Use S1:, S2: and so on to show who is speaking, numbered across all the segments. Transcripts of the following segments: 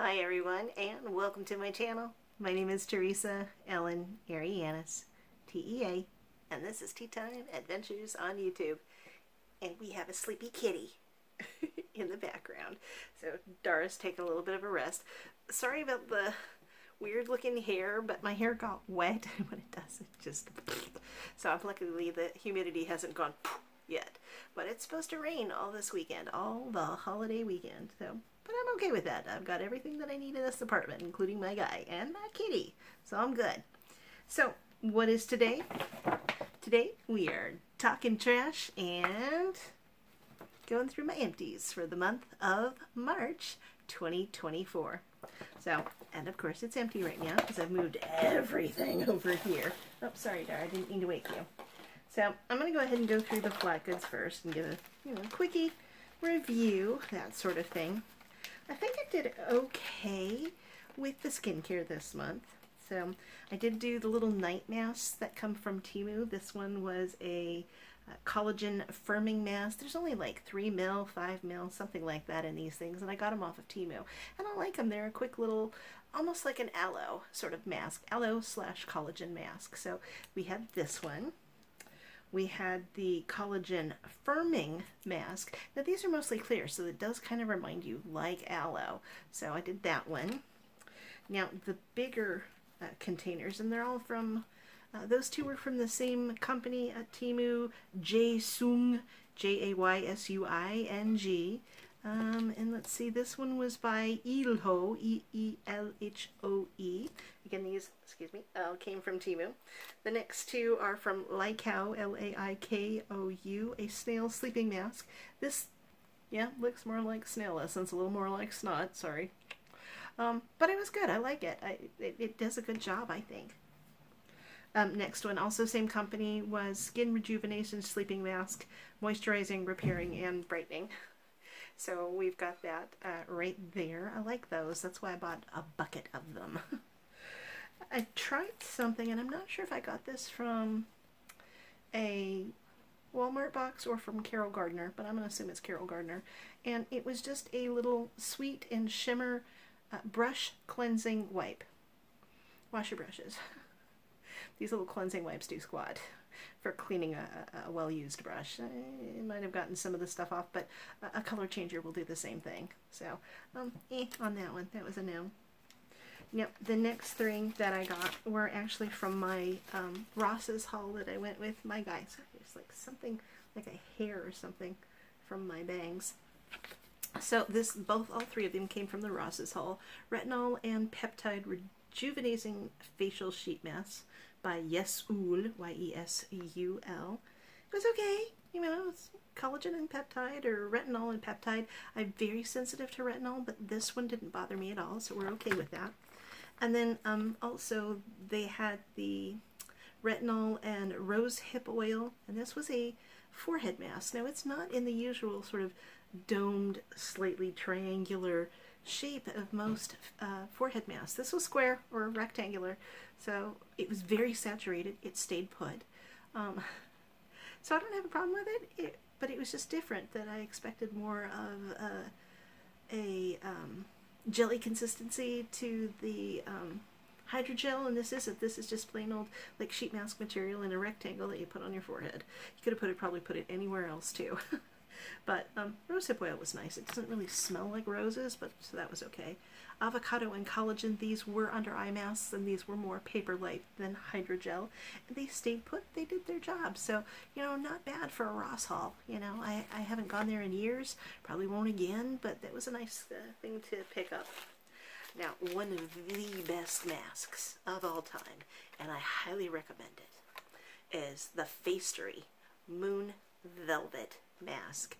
S1: Hi everyone and welcome to my channel. My name is Teresa Ellen Arianis, T-E-A, and this is Tea Time Adventures on YouTube. And we have a sleepy kitty in the background. So Dara's taking a little bit of a rest. Sorry about the weird looking hair, but my hair got wet when it does it just... So I'm luckily the humidity hasn't gone yet. But it's supposed to rain all this weekend, all the holiday weekend. So but I'm okay with that. I've got everything that I need in this apartment, including my guy and my kitty. So I'm good. So, what is today? Today we are talking trash and going through my empties for the month of March 2024. So, and of course it's empty right now because I've moved everything over here. Oh, sorry, Dar, I didn't mean to wake you. So, I'm going to go ahead and go through the flat goods first and give a you know, quickie review, that sort of thing. I think I did okay with the skincare this month. So I did do the little night masks that come from Temu. This one was a uh, collagen firming mask. There's only like 3 mil, 5 mil, something like that in these things, and I got them off of Temu. And I like them. They're a quick little, almost like an aloe sort of mask, aloe slash collagen mask. So we had this one we had the collagen firming mask. Now these are mostly clear, so it does kind of remind you like aloe. So I did that one. Now the bigger uh, containers, and they're all from, uh, those two were from the same company at Temu, Jaysung, J-A-Y-S-U-I-N-G. Um, and let's see, this one was by Eelhoe, E-E-L-H-O-E. Again, these, excuse me, uh, came from Temu. The next two are from Laikou, L-A-I-K-O-U, a snail sleeping mask. This, yeah, looks more like snail essence, a little more like snot, sorry. Um, but it was good, I like it. I, it. It does a good job, I think. Um, next one, also same company, was Skin Rejuvenation Sleeping Mask, Moisturizing, Repairing, and Brightening. So we've got that uh, right there. I like those. That's why I bought a bucket of them. I tried something, and I'm not sure if I got this from a Walmart box or from Carol Gardner, but I'm going to assume it's Carol Gardner. And it was just a little sweet and shimmer uh, brush cleansing wipe. Wash your brushes. These little cleansing wipes do squat for cleaning a, a well-used brush. It might have gotten some of the stuff off, but a color changer will do the same thing. So, um, eh, on that one, that was a no. Now, the next three that I got were actually from my um, Ross's haul that I went with my guys. It's like something, like a hair or something from my bangs. So this, both, all three of them came from the Ross's haul. Retinol and Peptide Rejuvenating Facial Sheet Mask by Yesul, Y-E-S-U-L. It was okay. You know, it's collagen and peptide or retinol and peptide. I'm very sensitive to retinol, but this one didn't bother me at all, so we're okay with that. And then um, also they had the retinol and rose hip oil, and this was a forehead mask. Now it's not in the usual sort of domed, slightly triangular shape of most uh, forehead masks. This was square or rectangular, so it was very saturated. It stayed put. Um, so I don't have a problem with it, it, but it was just different that I expected more of uh, a um, jelly consistency to the um, hydrogel, and this isn't. This is just plain old like sheet mask material in a rectangle that you put on your forehead. You could have put it, probably put it anywhere else too. But um, rosehip oil was nice. It doesn't really smell like roses, but so that was okay. Avocado and collagen, these were under eye masks, and these were more paper-like than hydrogel. And they stayed put. They did their job. So, you know, not bad for a Ross haul. You know, I, I haven't gone there in years. Probably won't again, but that was a nice uh, thing to pick up. Now, one of the best masks of all time, and I highly recommend it, is the Facetory Moon Velvet mask.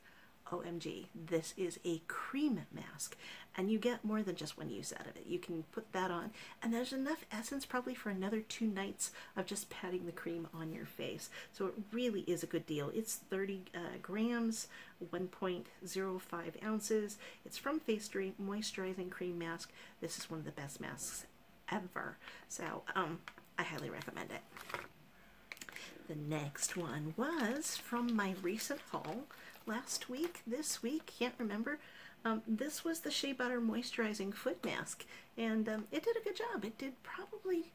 S1: OMG, this is a cream mask and you get more than just one use out of it. You can put that on and there's enough essence probably for another two nights of just patting the cream on your face. So it really is a good deal. It's 30 uh, grams, 1.05 ounces. It's from Facetory Moisturizing Cream Mask. This is one of the best masks ever. So um, I highly recommend it. The next one was from my recent haul last week, this week, can't remember. Um, this was the Shea Butter Moisturizing Foot Mask, and um, it did a good job. It did probably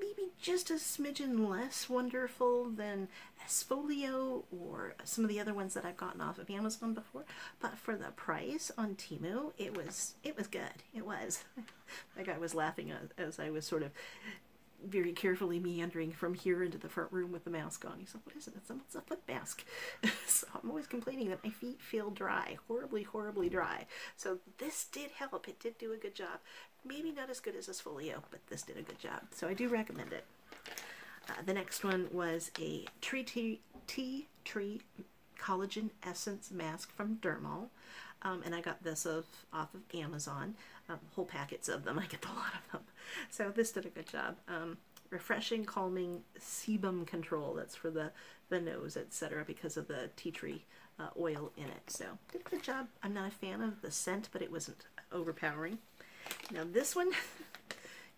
S1: maybe just a smidgen less wonderful than Esfolio or some of the other ones that I've gotten off of Amazon before. But for the price on Temu, it was it was good. It was. that guy was laughing as, as I was sort of very carefully meandering from here into the front room with the mask on. He said, what is it? It's a, it's a foot mask. so I'm always complaining that my feet feel dry, horribly, horribly dry. So this did help. It did do a good job. Maybe not as good as Esfolio, but this did a good job. So I do recommend it. Uh, the next one was a tree tea, tea tree collagen essence mask from Dermal. Um, and I got this of, off of Amazon um, whole packets of them. I get a lot of them. So this did a good job. Um, refreshing, calming sebum control. That's for the, the nose, etc. because of the tea tree uh, oil in it. So did a good job. I'm not a fan of the scent, but it wasn't overpowering. Now this one,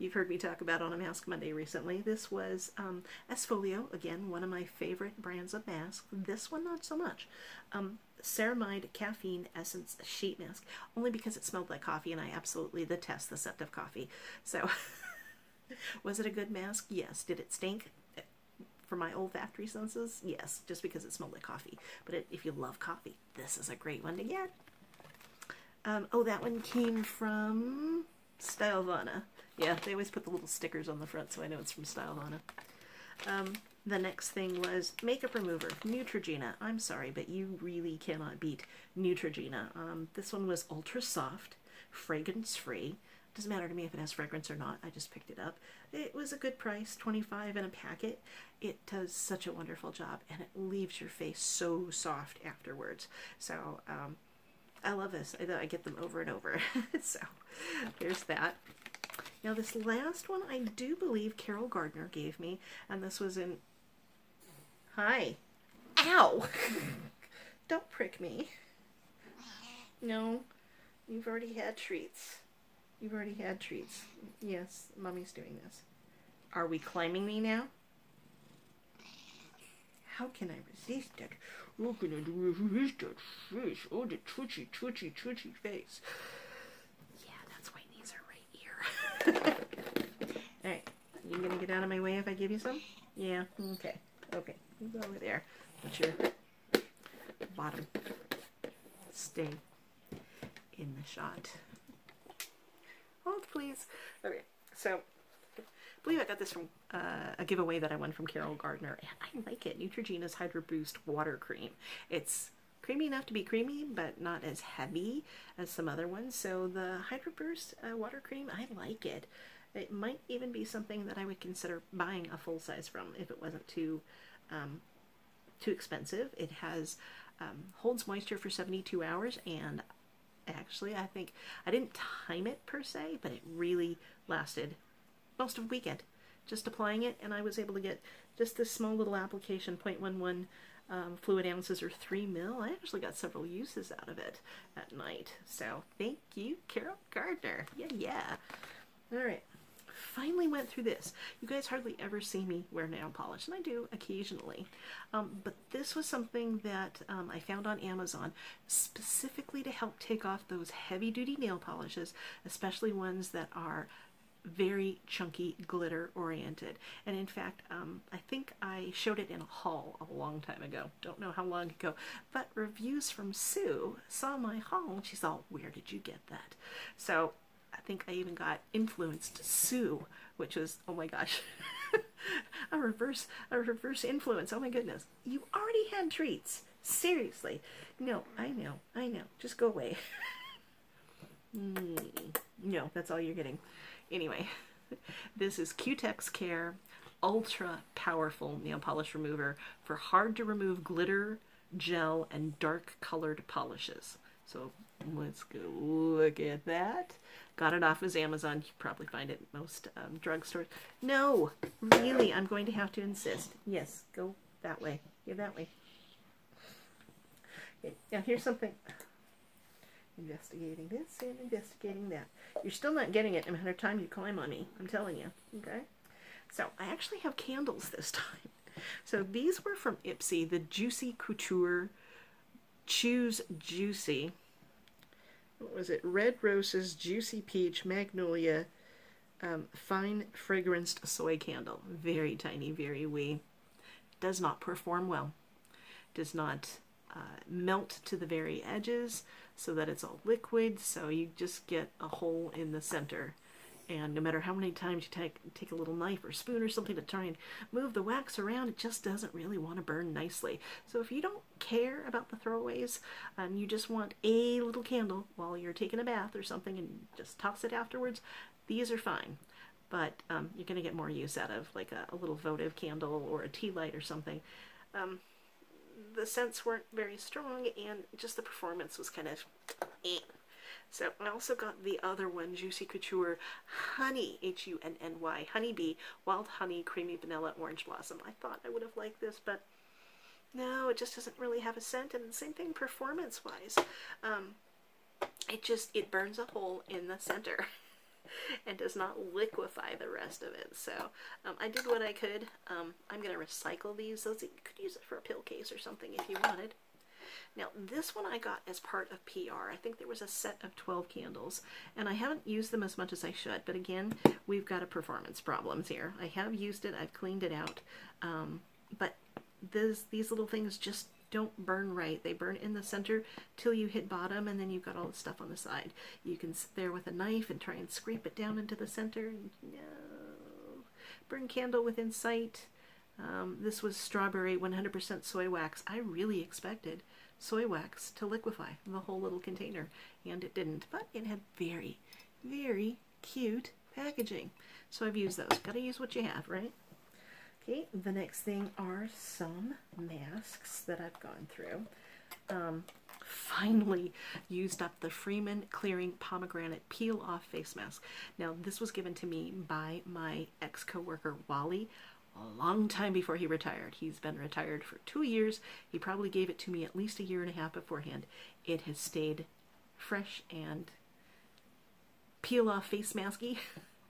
S1: you've heard me talk about on a Mask Monday recently. This was um, Esfolio, again, one of my favorite brands of masks. This one, not so much. Um, ceramide caffeine essence sheet mask only because it smelled like coffee and I absolutely detest the scent of coffee. So was it a good mask? Yes. Did it stink? For my olfactory senses, yes, just because it smelled like coffee. But it, if you love coffee, this is a great one to get. Um, oh, that one came from Stylevana. Yeah, they always put the little stickers on the front, so I know it's from Stylevana. Um, the next thing was makeup remover, Neutrogena. I'm sorry, but you really cannot beat Neutrogena. Um, this one was ultra soft, fragrance free. Doesn't matter to me if it has fragrance or not. I just picked it up. It was a good price, 25 in a packet. It does such a wonderful job, and it leaves your face so soft afterwards. So um, I love this. I, I get them over and over. so there's that. Now this last one I do believe Carol Gardner gave me, and this was in Hi. Ow! Don't prick me. No, you've already had treats. You've already had treats. Yes, Mommy's doing this. Are we climbing me now? How can I resist it? How can I resist that face? Oh, the twitchy, twitchy, twitchy face. Yeah, that's why these are right here. Alright, you gonna get out of my way if I give you some? Yeah, okay, okay. You go over there. Put your bottom stay in the shot. Hold, please. Okay, so I believe I got this from uh, a giveaway that I won from Carol Gardner, and I like it. Neutrogena's Hydro Boost Water Cream. It's creamy enough to be creamy, but not as heavy as some other ones. So the Hydro Boost uh, Water Cream, I like it. It might even be something that I would consider buying a full size from if it wasn't too um, too expensive. It has um, holds moisture for 72 hours and actually I think I didn't time it per se, but it really lasted most of the weekend just applying it and I was able to get just this small little application 0.11 um, fluid ounces or 3 mil. I actually got several uses out of it at night. So thank you, Carol Gardner. Yeah, yeah. All right finally went through this. You guys hardly ever see me wear nail polish, and I do occasionally. Um, but this was something that um, I found on Amazon specifically to help take off those heavy-duty nail polishes, especially ones that are very chunky glitter oriented and in fact um, I think I showed it in a haul a long time ago don't know how long ago but reviews from Sue saw my haul and she's all where did you get that so I think I even got influenced Sue, which was, oh my gosh, a reverse, a reverse influence. Oh my goodness. You already had treats. Seriously. No, I know, I know. Just go away. mm, no, that's all you're getting. Anyway, this is Cutex Care Ultra Powerful Nail Polish Remover for hard to remove glitter, gel, and dark colored polishes. So let's go look at that. Got it off as Amazon. You probably find it most um, drugstores. No, really, I'm going to have to insist. Yes, go that way. Go that way. Okay, now here's something. Investigating this and investigating that. You're still not getting it no matter time you climb on me. I'm telling you. Okay? So I actually have candles this time. So these were from Ipsy, the Juicy Couture Choose Juicy what was it? Red Roses Juicy Peach Magnolia um, Fine Fragranced Soy Candle. Very tiny, very wee. Does not perform well. Does not uh, melt to the very edges so that it's all liquid, so you just get a hole in the center. And no matter how many times you take, take a little knife or spoon or something to try and move the wax around, it just doesn't really want to burn nicely. So if you don't care about the throwaways and you just want a little candle while you're taking a bath or something and just toss it afterwards, these are fine. But um, you're going to get more use out of like a, a, little votive candle or a tea light or something. Um, the scents weren't very strong and just the performance was kind of eh. So I also got the other one, Juicy Couture Honey, H-U-N-N-Y, Honeybee, Wild Honey, Creamy Vanilla, Orange Blossom. I thought I would have liked this, but no, it just doesn't really have a scent. And the same thing performance-wise. Um, it just, it burns a hole in the center. and does not liquefy the rest of it. So um, I did what I could. Um, I'm going to recycle these. Those, you could use it for a pill case or something if you wanted. Now this one I got as part of PR. I think there was a set of 12 candles and I haven't used them as much as I should but again we've got a performance problems here. I have used it, I've cleaned it out um, but this, these little things just don't burn right. They burn in the center till you hit bottom and then you've got all the stuff on the side. You can sit there with a knife and try and scrape it down into the center. No. Burn candle within sight. Um, this was strawberry 100% soy wax. I really expected soy wax to liquefy the whole little container, and it didn't, but it had very, very cute packaging. So I've used those. Gotta use what you have, right? Okay, the next thing are some masks that I've gone through. Um, finally used up the Freeman Clearing Pomegranate Peel Off Face Mask. Now, this was given to me by my ex-coworker Wally a long time before he retired. He's been retired for two years. He probably gave it to me at least a year and a half beforehand. It has stayed fresh and peel off face masky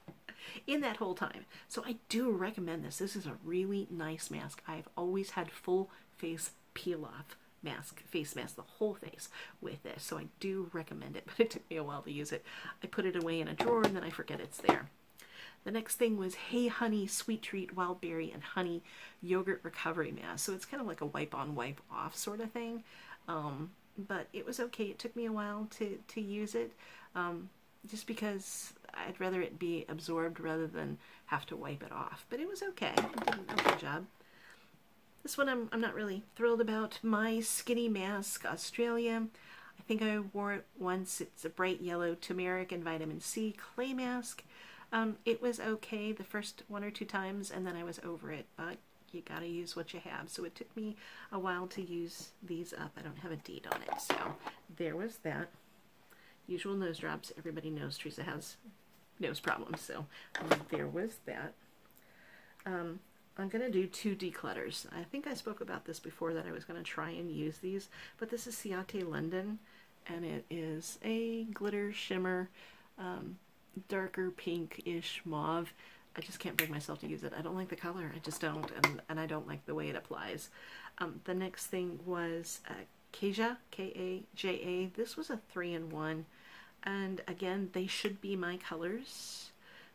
S1: in that whole time. So I do recommend this. This is a really nice mask. I've always had full face peel off mask, face mask, the whole face with this. So I do recommend it, but it took me a while to use it. I put it away in a drawer and then I forget it's there. The next thing was Hey Honey Sweet Treat Wild Berry and Honey Yogurt Recovery Mask. So it's kind of like a wipe on, wipe off sort of thing. Um, but it was okay. It took me a while to, to use it um, just because I'd rather it be absorbed rather than have to wipe it off. But it was okay. It did a good job. This one I'm, I'm not really thrilled about. My Skinny Mask Australia. I think I wore it once. It's a bright yellow turmeric and vitamin C clay mask. Um, it was okay the first one or two times and then I was over it, but you gotta use what you have. So it took me a while to use these up. I don't have a date on it, so there was that. Usual nose drops. Everybody knows Teresa has nose problems, so um, there was that. Um, I'm going to do two declutters. I think I spoke about this before that I was going to try and use these, but this is Ciate London, and it is a glitter shimmer um, darker pink-ish mauve. I just can't bring myself to use it. I don't like the color. I just don't, and, and I don't like the way it applies. Um, the next thing was uh, Kaja, K-A-J-A. This was a three-in-one, and again, they should be my colors,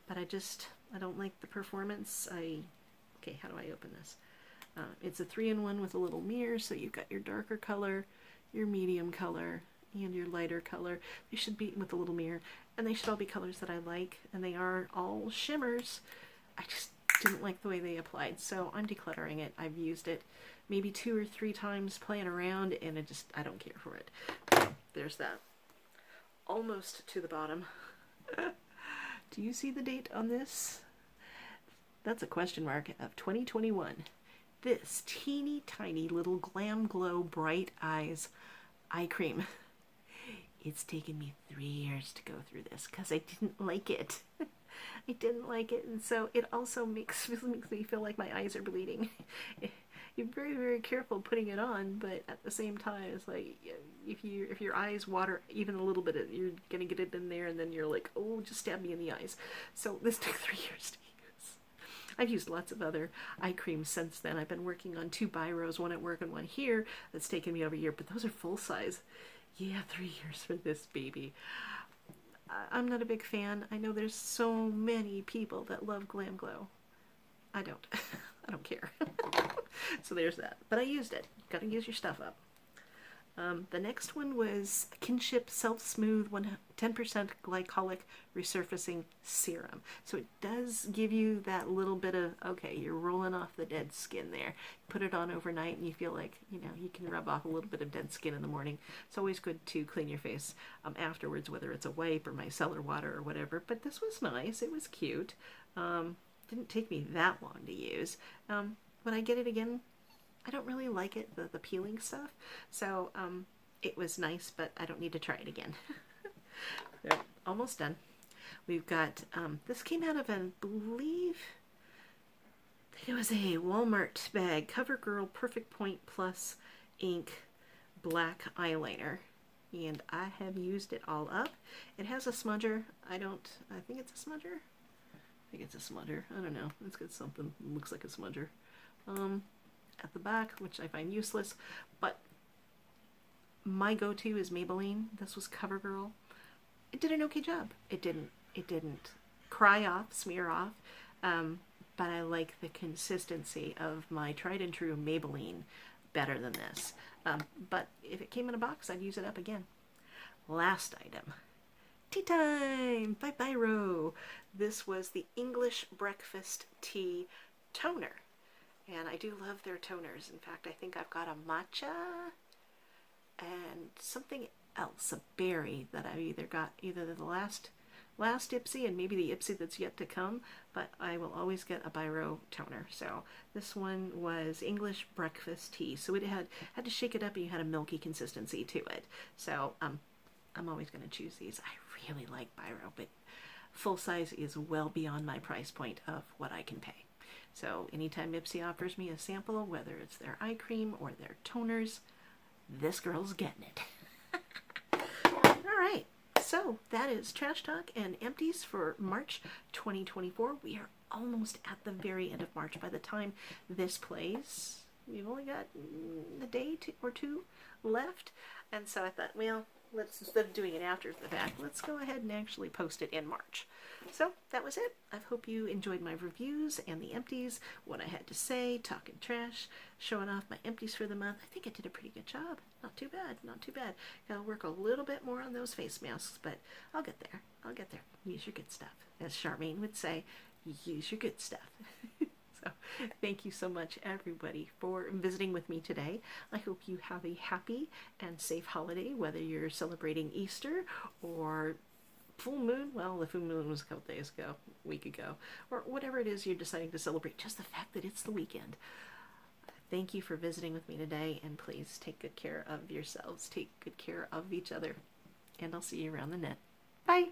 S1: but I just, I don't like the performance. I, okay, how do I open this? Uh, it's a three-in-one with a little mirror, so you've got your darker color, your medium color, and your lighter color. They should be with a little mirror, and they should all be colors that I like, and they are all shimmers. I just didn't like the way they applied, so I'm decluttering it. I've used it maybe two or three times playing around, and I just, I don't care for it. There's that. Almost to the bottom. Do you see the date on this? That's a question mark of 2021. This teeny tiny little Glam Glow Bright Eyes eye cream it's taken me three years to go through this because I didn't like it. I didn't like it, and so it also makes makes me feel like my eyes are bleeding. You're very very careful putting it on, but at the same time, it's like if you if your eyes water even a little bit, you're gonna get it in there, and then you're like, oh, just stab me in the eyes. So this took three years to use. I've used lots of other eye creams since then. I've been working on two Byroes, one at work and one here. That's taken me over a year, but those are full size Yeah, three years for this baby. I'm not a big fan. I know there's so many people that love Glam Glow. I don't. I don't care. so there's that. But I used it. Gotta use your stuff up. Um, the next one was Kinship Self Smooth 10% Glycolic Resurfacing Serum. So it does give you that little bit of, okay, you're rolling off the dead skin there. Put it on overnight and you feel like, you know, you can rub off a little bit of dead skin in the morning. It's always good to clean your face um, afterwards, whether it's a wipe or micellar water or whatever. But this was nice. It was cute. Um, didn't take me that long to use. Um, when I get it again, I don't really like it, the, the peeling stuff. So um, it was nice, but I don't need to try it again. almost done. We've got, um, this came out of, I believe, it was a Walmart bag, CoverGirl Perfect Point Plus Ink Black Eyeliner. And I have used it all up. It has a smudger. I don't, I think it's a smudger. I think it's a smudger. I don't know. It's got something. Looks like a smudger. Um, at the back, which I find useless, but my go-to is Maybelline. This was CoverGirl. It did an okay job. It didn't, it didn't cry off, smear off, um, but I like the consistency of my tried and true Maybelline better than this. Um, but if it came in a box, I'd use it up again. Last item. Tea time Bye bye, Byroe. This was the English Breakfast Tea Toner. And I do love their toners. In fact, I think I've got a matcha and something else, a berry that I've either got either the last last Ipsy and maybe the Ipsy that's yet to come, but I will always get a Byroe toner. So this one was English breakfast tea. So it had had to shake it up and you had a milky consistency to it. So um, I'm always going to choose these. I really like Byroe, but full size is well beyond my price point of what I can pay. So anytime Ipsy offers me a sample, whether it's their eye cream or their toners, this girl's getting it. All right, so that is Trash Talk and Empties for March 2024. We are almost at the very end of March. By the time this plays, we've only got mm, a day or two left. And so I thought, well, let's instead of doing it after the fact, let's go ahead and actually post it in March. So that was it. I hope you enjoyed my reviews and the empties, what I had to say, talking trash, showing off my empties for the month. I think I did a pretty good job. Not too bad, not too bad. Gotta work a little bit more on those face masks, but I'll get there. I'll get there. Use your good stuff. As Sharmaine would say, use your good stuff. Thank you so much, everybody, for visiting with me today. I hope you have a happy and safe holiday, whether you're celebrating Easter or full moon. Well, the full moon was a couple days ago, week ago, or whatever it is you're deciding to celebrate. Just the fact that it's the weekend. Thank you for visiting with me today, and please take good care of yourselves. Take good care of each other, and I'll see you around the net. Bye!